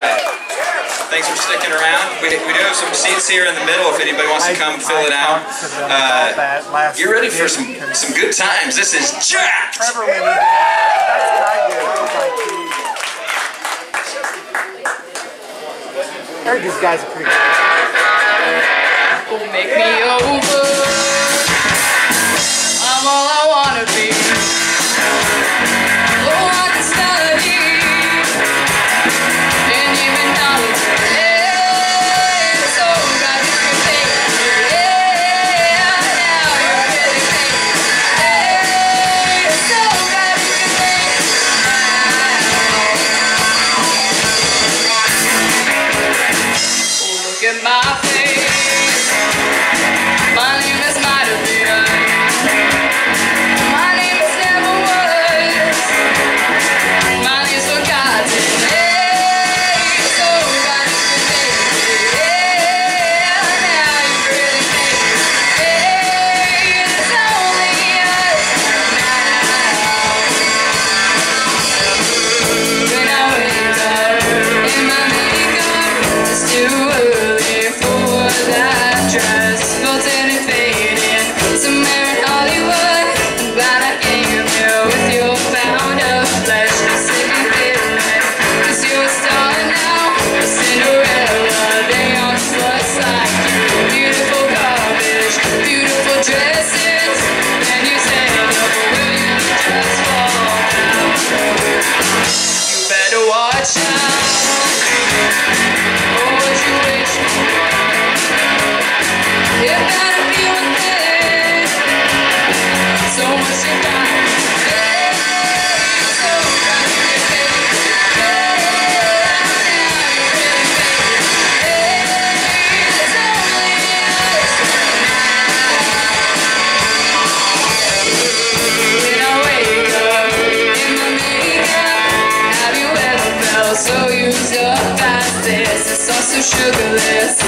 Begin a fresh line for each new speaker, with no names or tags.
Thanks for sticking around. We, we do have some seats here in the middle if anybody wants to come fill it out. Uh, you're ready for some some good times. This is
Jack. I heard these guys are pretty good.
my face. Who's your fastest? It's also sugarless.